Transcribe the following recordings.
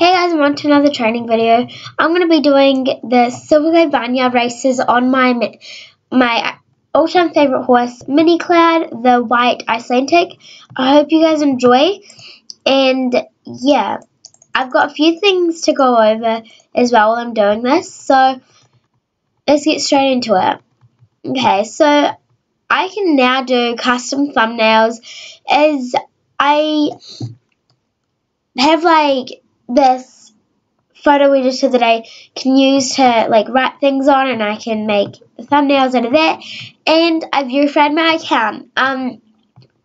Hey guys, I'm on to another training video. I'm going to be doing the Silverglade Barnyard races on my my all-time favourite horse, Mini Cloud, the white Icelandic. I hope you guys enjoy. And yeah, I've got a few things to go over as well while I'm doing this. So let's get straight into it. Okay, so I can now do custom thumbnails as I have like this photo editor that I can use to like write things on and I can make thumbnails out of that and I verified my account um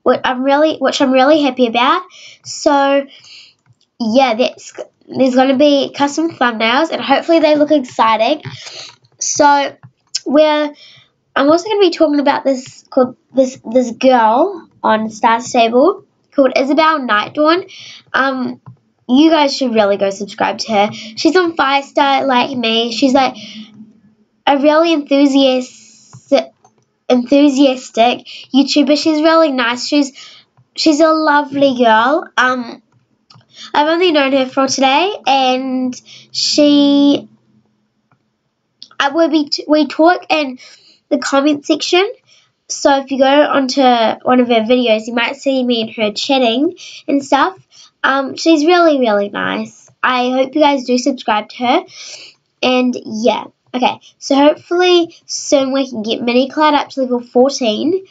what I'm really which I'm really happy about. So yeah that's there's going to be custom thumbnails and hopefully they look exciting. So we're I'm also going to be talking about this called this this girl on Star Stable called Isabel Nightdawn. Um you guys should really go subscribe to her. She's on Firestar like me. She's like a really enthusiastic, enthusiastic YouTuber. She's really nice. She's she's a lovely girl. Um, I've only known her for today, and she. I will be we talk in the comment section. So if you go onto one of her videos, you might see me and her chatting and stuff. Um, she's really, really nice. I hope you guys do subscribe to her. And yeah, okay. So hopefully soon we can get Mini Cloud up to level 14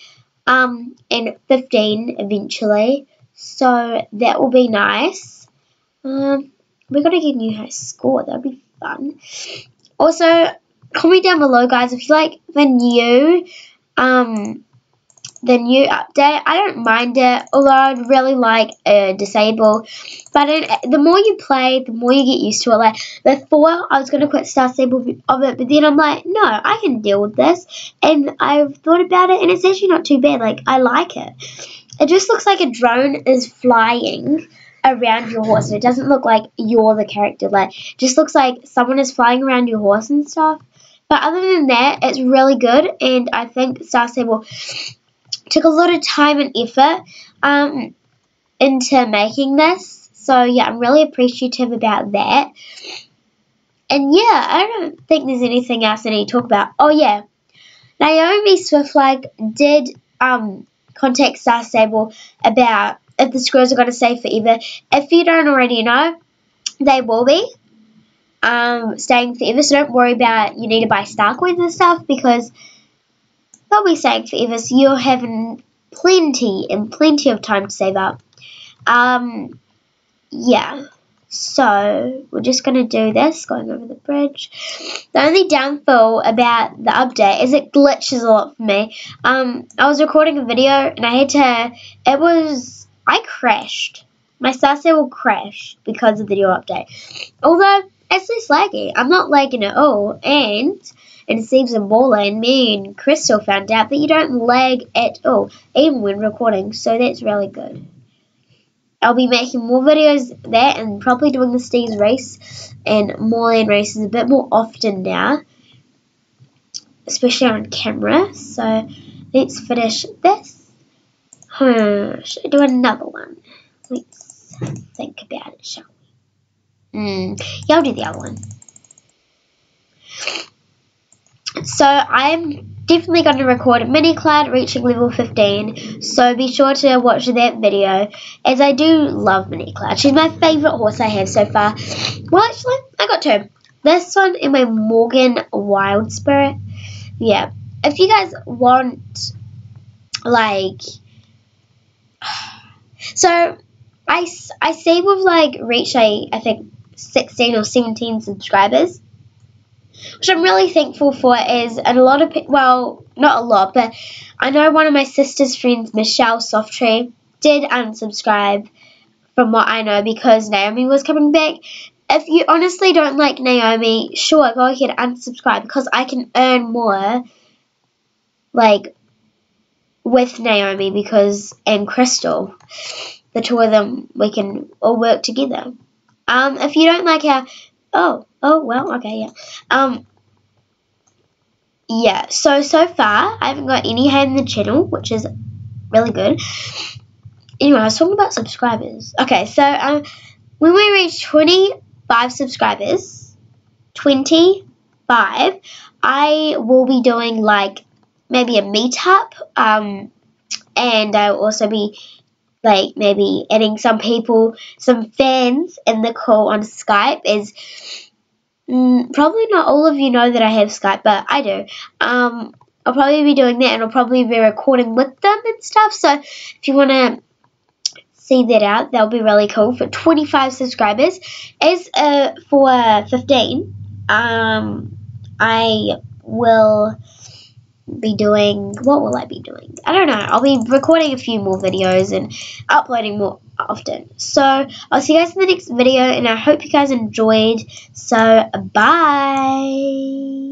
um, and 15 eventually. So that will be nice. Um, we're going to get a new high score. That would be fun. Also, comment down below, guys, if you like the new um, the new update. I don't mind it, although I'd really like a uh, disable. But the more you play, the more you get used to it. Like before, I was gonna quit Star Stable of it, but then I'm like, no, I can deal with this. And I've thought about it, and it's actually not too bad. Like I like it. It just looks like a drone is flying around your horse. It doesn't look like you're the character. Like just looks like someone is flying around your horse and stuff. But other than that, it's really good, and I think Star Stable took a lot of time and effort um, into making this. So yeah, I'm really appreciative about that. And yeah, I don't think there's anything else I need to talk about. Oh yeah, Naomi Swiftluck did um, contact Star Stable about if the scrolls are going to stay forever. If you don't already know, they will be um, staying forever. So don't worry about you need to buy star coins and stuff because they'll be staying forever, so you're having plenty and plenty of time to save up. Um, yeah. So, we're just going to do this, going over the bridge. The only downfall about the update is it glitches a lot for me. Um, I was recording a video and I had to, it was, I crashed. My Star Stable crashed because of the new update. Although, less laggy. I'm not lagging at all. And and Steve's and Bola and me and Crystal found out that you don't lag at all, even when recording, so that's really good. I'll be making more videos there and probably doing the Steve's race and more land races a bit more often now, especially on camera. So let's finish this. Hmm, should I do another one? Let's think about it, shall we? Hmm, yeah, I'll do the other one. So I'm definitely going to record Mini Cloud reaching level 15, so be sure to watch that video, as I do love Mini Cloud. She's my favourite horse I have so far. Well, actually, I got two. This one and my Morgan Wild Spirit. Yeah. If you guys want, like... So, I, I see with, like, reach, I, I think, 16 or 17 subscribers. Which I'm really thankful for is and a lot of well not a lot but I know one of my sister's friends Michelle Softtree did unsubscribe from what I know because Naomi was coming back. If you honestly don't like Naomi sure go ahead and unsubscribe because I can earn more like with Naomi because and Crystal. The two of them we can all work together um if you don't like how oh Oh, well, okay, yeah. Um, yeah, so, so far, I haven't got any hate in the channel, which is really good. Anyway, I was talking about subscribers. Okay, so, um, when we reach 25 subscribers, 25, I will be doing like maybe a meetup. Um, and I'll also be like maybe adding some people, some fans in the call on Skype is mm, probably not all of you know that I have Skype, but I do. Um, I'll probably be doing that and I'll probably be recording with them and stuff. So if you want to see that out, that'll be really cool for 25 subscribers. As uh, for 15, um, I will be doing what will I be doing? I don't know. I'll be recording a few more videos and uploading more often. So I'll see you guys in the next video and I hope you guys enjoyed. So bye.